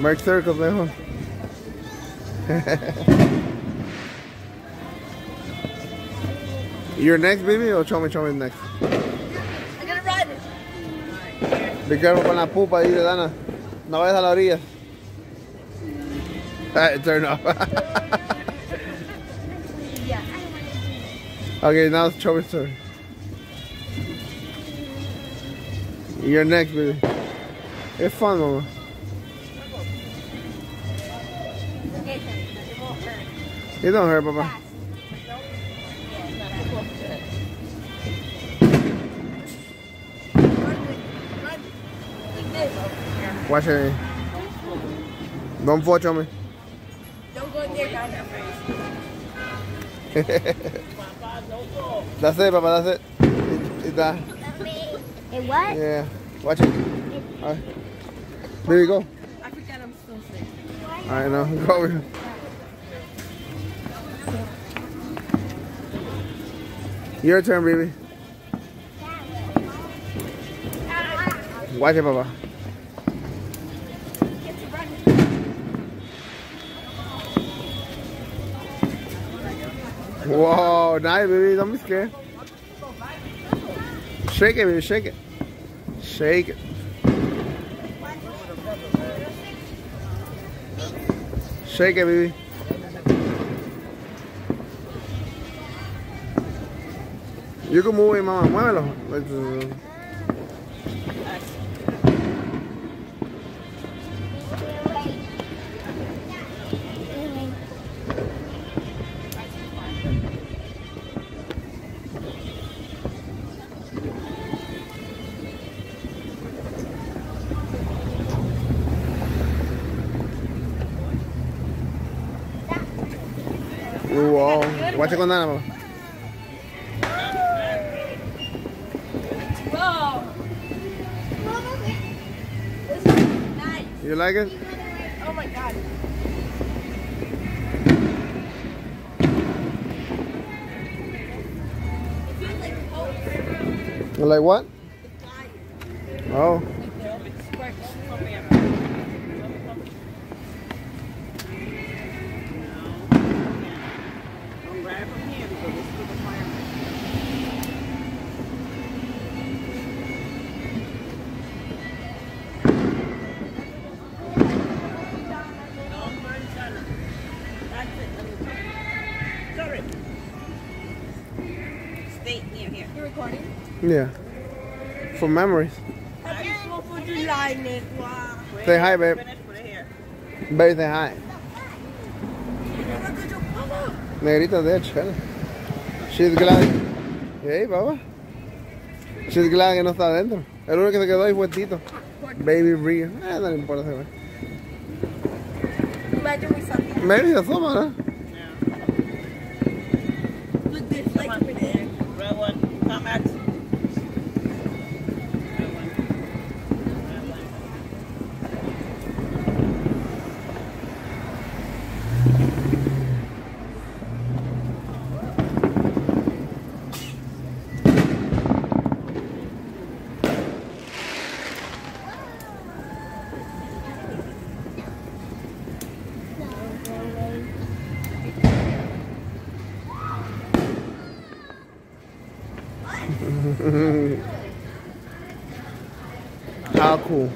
Mark circles, mejor. You're next, baby, or show me next? I'm gonna run. Be careful con la pupa ahí, Dana. No vayas a la orilla. Ah, turn off. Yeah. okay, now show me story. You're next, baby. It's fun, mama. Run, run. Like this. Watch it. Don't fall, show me. Don't go in there, guys. That's it, papa, that's it. It, it that. It what? Yeah. Watch it. Alright. There you go. I forgot I'm still sick. Alright, now go over here. Your turn, baby. Watch it, papa. Whoa, nice, baby. Don't be scared. Shake it, baby. Shake it. Shake it. Shake it, baby. You can move it. Muévelo. Wow. Watch it con Dana, mama. Whoa. This is nice. You like it? Oh my god. It feels like hope. You like what? Oh. Stay near here. You're recording? Yeah. For memories. Happy 4th of July, Nick. Wow. Say hi, babe. Baby, say hi. Negrita, de hecho. She's glad. Hey, baba. She's glad que no está adentro. El único que se quedó ahí fue Tito. Baby Rio. Eh, no le importa ese güey. Imagine we saw the Maybe se asoma, ¿no? Like up in How cool.